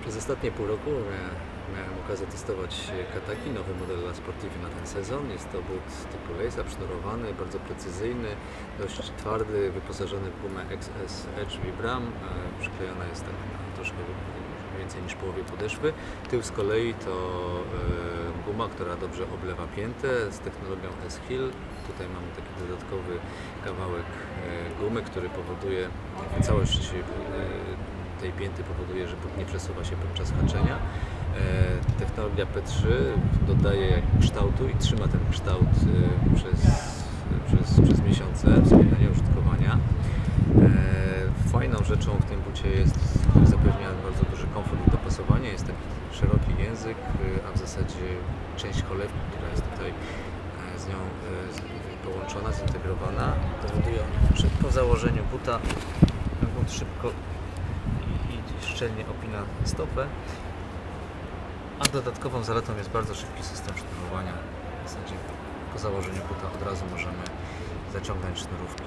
Przez ostatnie pół roku miałem, okazję testować Kataki, nowy model La Sportive na ten sezon. Jest to but typu lace, sznurowany, bardzo precyzyjny, dość twardy, wyposażony w gumę XS Edge Vibram. E, Przyklejona jest tak na troszkę więcej niż połowie podeszwy. Tył z kolei to e, guma, która dobrze oblewa piętę z technologią S-Hill. Tutaj mamy taki dodatkowy kawałek e, gumy, który powoduje całość tej pięty powoduje, że but nie przesuwa się podczas haczenia. E, technologia P3 dodaje kształtu i trzyma ten kształt e, przez, przez, przez miesiące wspomnienia użytkowania. E, fajną rzeczą w tym bucie jest, który zapewnia bardzo duży komfort i dopasowanie, jest taki szeroki język, a w zasadzie część cholewki, która jest tutaj z nią połączona, zintegrowana, powoduje, że po założeniu buta but szybko szczelnie opina stopę. A dodatkową zaletą jest bardzo szybki system sznurowania. W zasadzie po założeniu buta od razu możemy zaciągnąć sznurówki.